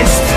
fiesta.